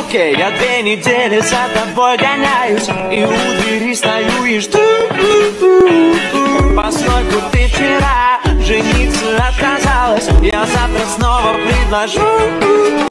Окей, я две недели за тобой гоняюсь И у двери стою и жду. Поскольку ты вчера жениться отказалась Я завтра снова предложу.